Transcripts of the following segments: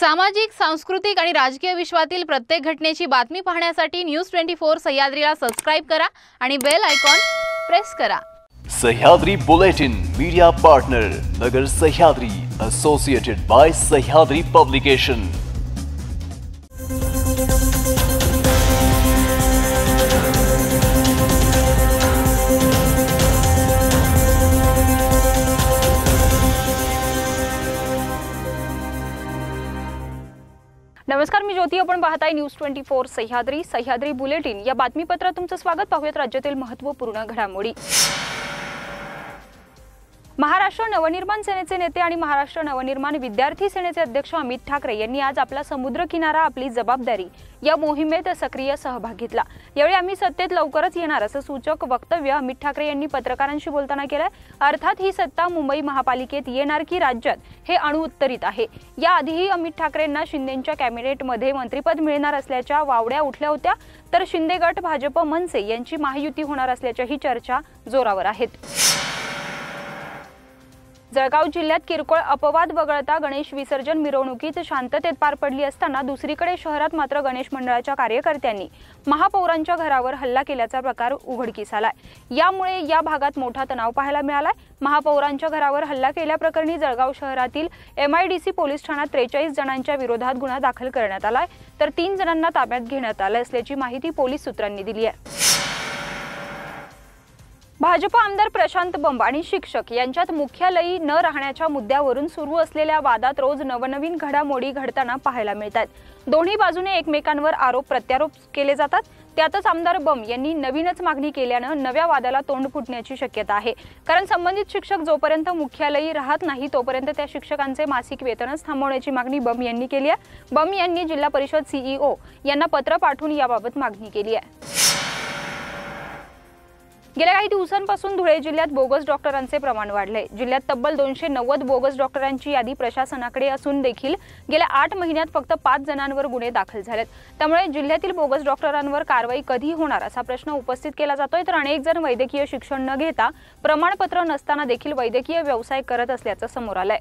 सामाजिक सांस्कृतिक आणि राजकीय विश्वातील प्रत्येक घटनेची बातमी पाहण्यासाठी न्यूज ट्वेंटी फोर सह्याद्रीला सबस्क्राईब करा आणि बेल आयकॉन प्रेस करा. Sahyadri bulletin media partner Nagar Sahyadri associated by Sahyadri publication होती आपण पाहताय news twenty four Sahyadri. Sahyadri bulletin. या बातमीपत्रात तुमचं स्वागत. पाहूयात राज्यातील महत्त्वपूर्ण घडामोडी. महाराष्ट्र नवनिर्माण सेनेचे नेते आणि महाराष्ट्र नवनिर्माण विद्यार्थी सेनेचे अध्यक्ष अमित ठाकरे यांनी आज आपला समुद्र किनारा आपली जबाबदारी या मोहिमेत सक्रिय सहभाग घेतला. यावेळी आम्ही सत्तेत लवकरच येणार असं सूचक वक्तव्य अमित ठाकरे यांनी पत्रकारांशी बोलताना केलंय. अर्थात ही सत्ता मुंबई महापालिकेत येणार की राज्यात हे अणुउत्तरित आहे. याआधीही अमित ठाकरेंना शिंदेच्या कॅबिनेटमध्ये मंत्रीपद मिळणार असल्याच्या वावड्या उठल्या होत्या. तर शिंदे गट भाजप मनसे यांची महायुती होणार असल्याच्याही चर्चा जोरावर आहेत. जळगाव जिल्ह्यात किरकोळ अपवाद वगळता गणेश विसर्जन मिरवणुकीत शांततेत पार पडली असताना दुसरीकडे शहरात मात्र गणेश मंडळाच्या कार्यकर्त्यांनी महापौरांच्या घरावर हल्ला केल्याचा प्रकार उघडकीस आलाय. यामुळे या भागात मोठा तणाव पाहायला मिळालाय. महापौरांच्या घरावर हल्ला केल्याप्रकरणी जळगाव शहरातील एमआयडीसी पोलीस ठाण्यात त्रेचाळीस जणांच्या विरोधात गुन्हा दाखल करण्यात आलाय. तर तीन जणांना ताब्यात घेण्यात आलं असल्याची माहिती पोलीस सूत्रांनी दिली आहे. भाजप आमदार प्रशांत बंब आणि शिक्षक यांच्यात मुख्यालयी न राहण्याच्या मुद्द्यावरून सुरू असलेल्या वादात रोज नवनवीन घडामोडी घडताना पाहायला मिळतात. दोन्ही बाजूने एकमेकांवर आरोप प्रत्यारोप केले जातात. त्यातच आमदार बम यांनी नवीनच मागणी केल्यानं नव्या वादाला तोंड फुटण्याची शक्यता आहे. कारण संबंधित शिक्षक जोपर्यंत मुख्यालयी राहत नाही तोपर्यंत त्या शिक्षकांचे मासिक वेतनच थांबवण्याची मागणी बम यांनी केली आहे. बम यांनी जिल्हा परिषद सीईओ यांना पत्र पाठवून याबाबत मागणी केली आहे. गेल्या काही दिवसांपासून धुळे जिल्ह्यात बोगस डॉक्टरांचे प्रमाण वाढले. जिल्ह्यात तब्बल दोनशे नव्वद बोगस डॉक्टरांची यादी प्रशासनाकडे असून देखील गेल्या आठ महिन्यात फक्त पाच जणांवर गुन्हे दाखल झालेत. त्यामुळे जिल्ह्यातील बोगस डॉक्टरांवर कारवाई कधी होणार असा प्रश्न उपस्थित केला जातोय. तर अनेक जण वैद्यकीय शिक्षण न घेता प्रमाणपत्र नसताना देखील वैद्यकीय व्यवसाय करत असल्याचं समोर आलंय.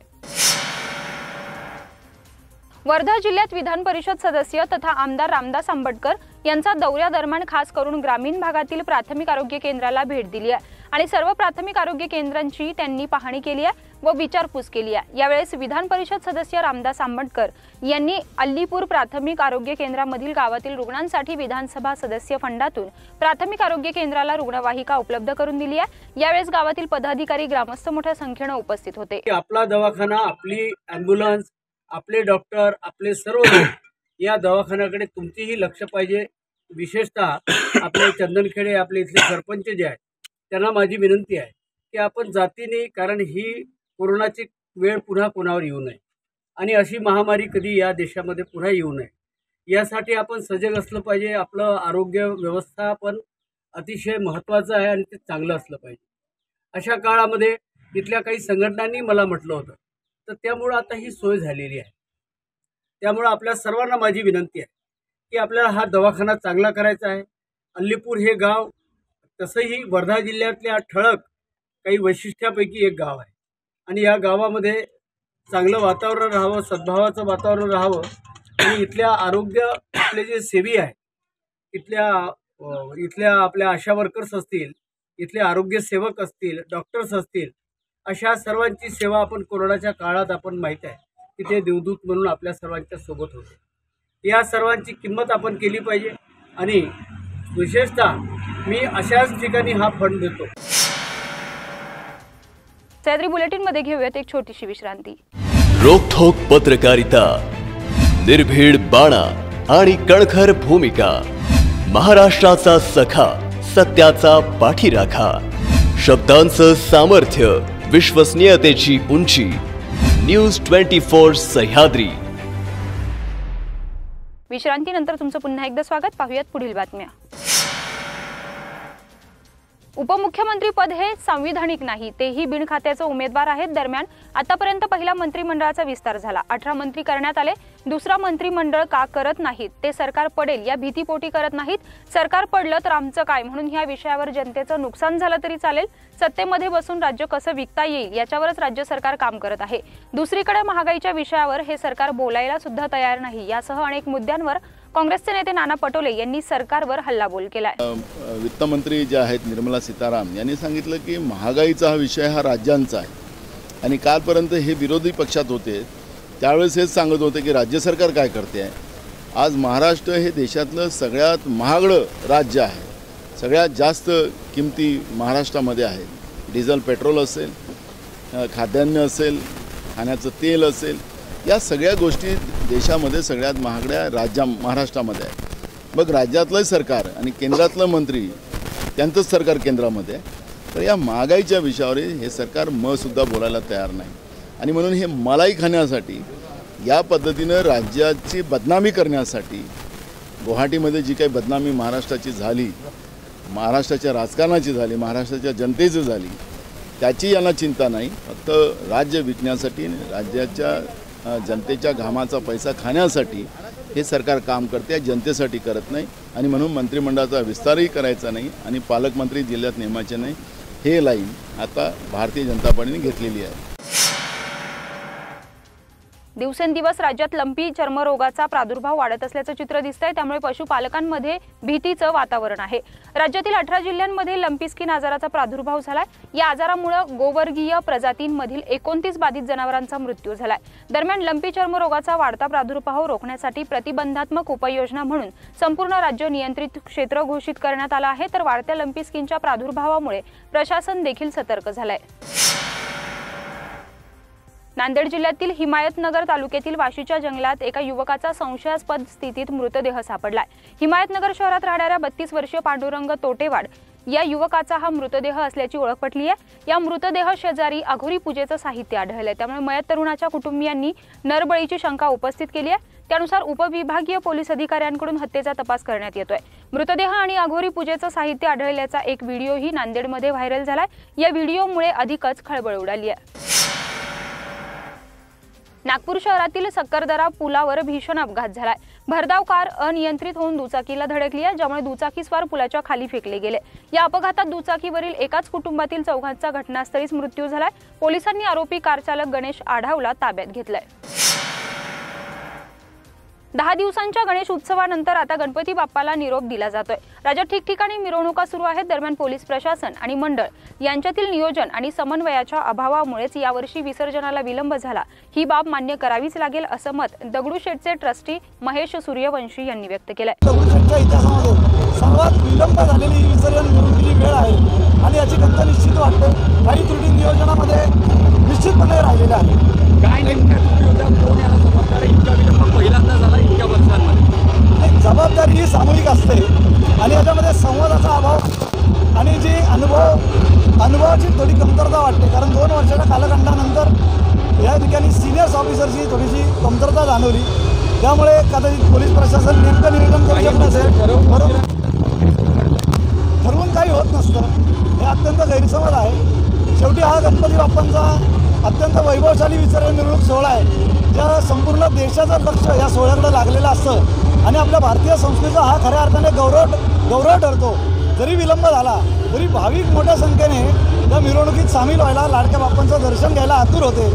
वर्धा जिल्ह्यात विधान परिषद सदस्य तथा आमदार रामदास आंबटकर यांचा दौऱ्यादरम्यान खास करून ग्रामीण भागातील प्राथमिक आरोग्य केंद्राला भेट दिली आहे. आणि सर्व प्राथमिक आरोग्य केंद्रांची त्यांनी पाहणी केली आहे व विचारपूस केली आहे. यावेळेस विधान परिषद सदस्य रामदास आंबटकर यांनी अल्लीपूर प्राथमिक आरोग्य केंद्रामधील गावातील रुग्णांसाठी विधानसभा सदस्य फंडातून प्राथमिक आरोग्य केंद्राला रुग्णवाहिका उपलब्ध करून दिली आहे. यावेळेस गावातील पदाधिकारी ग्रामस्थ मोठ्या संख्येनं उपस्थित होते. आपला दवाखाना आपली अँब्युलन्स आपले डॉक्टर आपले सर्व या दवाखान्याकडे तुमचीही लक्ष पाहिजे. विशेषतः आपले चंदनखेडे आपले इथले सरपंच जे आहेत त्यांना माझी विनंती आहे की आपण जातीने कारण ही कोरोनाची वेळ पुन्हा कोणावर येऊ नये. आणि अशी महामारी कधी या देशामध्ये पुन्हा येऊ नये. यासाठी आपण सजग असलं पाहिजे. आपलं आरोग्य व्यवस्थापन अतिशय महत्त्वाचं आहे आणि ते चांगलं असलं पाहिजे. अशा काळामध्ये इथल्या काही संघटनांनी मला म्हटलं होतं तर त्यामुळं आता ही सोय झालेली आहे. त्यामुळं आपल्या सर्वांना माझी विनंती आहे की आपल्याला हा दवाखाना चांगला करायचा आहे. अल्लीपूर हे गाव तसंही वर्धा जिल्ह्यातल्या ठळक काही वैशिष्ट्यापैकी एक गाव आहे. आणि या गावामध्ये चांगलं वातावरण राहावं सद्भावाचं वातावरण राहावं. आणि इथल्या आरोग्य इथले जे सेवी आहे इथल्या इथल्या आपल्या आशा वर्कर्स असतील इथले आरोग्य सेवक असतील डॉक्टर्स असतील अशा सर्वांची सेवा आपण कोरोनाच्या काळात आपण माहीत आहे की ते देवदूत म्हणून आपल्या सर्वांच्या सोबत होते. या सर्वांची किंमत आपण केली पाहिजे आणि विशेषतः मी अशाच ठिकाणी हा फंड देतो. सह्याद्री बुलेटिनमध्ये घेऊयात एक छोटीशी विश्रांती. रोखोक पत्रकारिता निर्भीड बाणा आणि कणखर भूमिका महाराष्ट्राचा सखा सत्याचा पाठीराखा शब्दांचं सामर्थ्य विश्वसनीयतेची उंची. News twenty four Sahyadri. विश्रांतीनंतर तुमचं पुन्हा एकदा स्वागत. पाहूयात पुढील बातम्या. उपमुख्यमंत्री पद हे संविधानिक नाही तेही बिनखात्याचे उमेदवार आहेत. दरम्यान आतापर्यंत पहिला मंत्रिमंडळाचा विस्तार झाला. अठरा मंत्री करण्यात आले. दुसरा मंत्रिमंडळ का करत नाहीत? ते सरकार पडेल या भीतीपोटी करत नाहीत. सरकार पडलं तर आमचं काय? म्हणून ह्या विषयावर जनतेचं नुकसान झालं तरी चालेल. सत्तेमध्ये बसून राज्य कसं विकता येईल याच्यावरच राज्य सरकार काम करत आहे. दुसरीकडे महागाईच्या विषयावर हे सरकार बोलायला सुद्धा तयार नाही. यासह अनेक मुद्द्यांवर काँग्रेसचे नेते नाना पटोले यांनी सरकारवर हल्लाबोल केलाय. वित्तमंत्री जे आहेत निर्मला सीताराम यांनी सांगितलं की महागाईचा हा विषय हा राज्यांचा आहे. आणि कालपर्यंत हे विरोधी पक्षात होते त्यावेळेस हेच सांगत होते की राज्य सरकार काय करते आहे. आज महाराष्ट्र हे देशातलं सगळ्यात महागडं राज्य आहे. सगळ्यात जास्त किमती महाराष्ट्रामध्ये आहेत डिझेल पेट्रोल असेल खाद्यान्न असेल खाण्याचं तेल असेल या सगळ्या गोष्टी देशामध्ये सगळ्यात महागड्या राज्या महाराष्ट्रामध्ये आहे मग राज्यातलं सरकार आणि केंद्रातलं मंत्री त्यांचंच सरकार केंद्रामध्ये आहे. तर या महागाईच्या विषयावर हे सरकार मसुद्धा बोलायला तयार नाही. आणि म्हणून हे मलाई खाण्यासाठी या पद्धतीनं राज्याची बदनामी करण्यासाठी गुवाहाटीमध्ये जी काही बदनामी महाराष्ट्राची झाली महाराष्ट्राच्या राजकारणाची झाली महाराष्ट्राच्या जनतेची झाली त्याची यांना चिंता नाही. फक्त राज्य विकण्यासाठी राज्याच्या जनतेच्या घामाचा पैसा खाण्यासाठी हे सरकार काम करते जनतेसाठी करत नाही. आणि म्हणून मंत्रिमंडळाचा विस्तारही करायचा नाही आणि पालकमंत्री जिल्ह्यात नेमायचे नाही. हे लाईन आता भारतीय जनता पार्टीने घेतलेली आहे. दिवसेंदिवस राज्यात लंपी चर्मरोगाचा प्रादुर्भाव वाढत असल्याचं चित्र दिसतंय. त्यामुळे पशुपालकांमध्ये भीतीचं वातावरण आहे. राज्यातील अठरा जिल्ह्यांमध्ये लंपी स्किन आजाराचा प्रादुर्भाव झालाय. या आजारामुळे गोवर्गीय प्रजातींमधील एकोणतीस बाधित जनावरांचा मृत्यू झालाय. दरम्यान लंपी चर्मरोगाचा वाढता प्रादुर्भाव रोखण्यासाठी प्रतिबंधात्मक उपाययोजना म्हणून संपूर्ण राज्य नियंत्रित क्षेत्र घोषित करण्यात आलं आहे. तर वाढत्या लंपी स्किनच्या प्रादुर्भावामुळे प्रशासन देखील सतर्क झालंय. नांदेड जिल्ह्यातील हिमायतनगर तालुक्यातील वाशीच्या जंगलात एका युवकाचा संशयास्पद स्थितीत मृतदेह सापडलाय. हिमायतनगर शहरात राहणाऱ्या बत्तीस वर्षीय पांडुरंग तोटेवाड या युवकाचा हा मृतदेह असल्याची ओळख पटली आहे या मृतदेह शेजारी अघोरी पूजेचं साहित्य आढळलंय. त्यामुळे मयत तरुणाच्या कुटुंबियांनी नरबळीची शंका उपस्थित केली आहे. त्यानुसार उपविभागीय पोलीस अधिकाऱ्यांकडून हत्येचा तपास करण्यात येतोय. मृतदेह आणि अघोरी पूजेचं साहित्य आढळल्याचा एक व्हिडिओही नांदेडमध्ये व्हायरल झालाय. या व्हिडिओमुळे अधिकच खळबळ उडाली आहे. नागपूर शहरातील सक्करदरा पुलावर भीषण अपघात झालाय. भरधाव कार अनियंत्रित होऊन दुचाकीला धडकली आहे ज्यामुळे दुचाकीस्वार पुलाच्या खाली फेकले गेले. या अपघातात दुचाकीवरील एकाच कुटुंबातील चौघांचा घटनास्थळीच मृत्यू झालाय. पोलिसांनी आरोपी कार चालक गणेश आढावला ताब्यात घेतलाय. दहा दिवसांच्या गणेश उत्सवानंतर आता गणपती बाप्पाला निरोप दिला जातोय. राज्यात ठिकठिकाणी मिरवणुका सुरू आहेत दरम्यान पोलीस प्रशासन आणि मंडळ. यांच्यातील नियोजन आणि समन्वयाच्या अभावामुळेच यावर्षी विसर्जनाला विलंब झाला. ही बाब मान्य करावीच लागेल असं मत दगडूशेठचे ट्रस्टी महेश सूर्यवंशी यांनी व्यक्त केलंय. दगडूशेठच्या इतिहासामध्ये सर्वात विलंब झालेली विसर्जन मिरवणुकीची वेळ आहे आणि याची खंत निश्चित वाटते काही त्रुटी नियोजनामध्ये निश्चितपणे राहिलेल्या आहेत. काय इतका विलंब पहिल्यांदा झाला इतक्या वर्षांमध्ये. एक जबाबदारी ही सामूहिक असते. आणि याच्यामध्ये संवादाचा अभाव आणि जी अनुभव अनुभवाची थोडी कमतरता वाटते. कारण दोन वर्षाच्या कालखंडानंतर या ठिकाणी सिनियर्स ऑफिसरची थोडीशी कमतरता जाणवली. त्यामुळे कदाचित पोलीस प्रशासन नेमकं नियोजन करू शकत नसेल. बरोबर? ठरवून काही होत नसतं. हे अत्यंत गैरसमज आहे. शेवटी हा गणपती बाप्पांचा अत्यंत वैभवशाली विसर्जन मिरवणूक सोहळा आहे. ज्या संपूर्ण देशाचं लक्ष या सोहळ्याकडे लागलेलं असतं. आणि आपल्या भारतीय संस्कृतीचा हा खऱ्या अर्थाने गौरव गौरव ठरतो. जरी विलंब झाला तरी भाविक मोठ्या संख्येने या मिरवणुकीत सामील व्हायला लाडक्या बाप्पांचं दर्शन घ्यायला आतुर होते.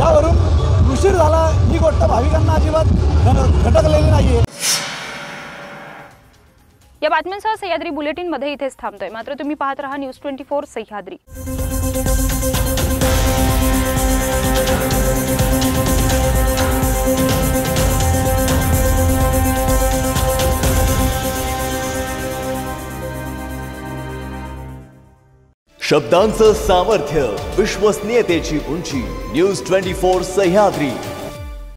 यावरून उशीर झाला ही गोष्ट भाविकांना अजिबात घटकलेली खटकलेली नाही आहे या बातम्यांसह सह्याद्री बुलेटिनमध्ये इथेच थांबतोय. मात्र तुम्ही पाहत रहा न्यूज ट्वेंटी फोर सह्याद्री. शब्दांचं सामर्थ्य विश्वसनीयतेची उंची न्यूज ट्वेंटी फोर सह्याद्री.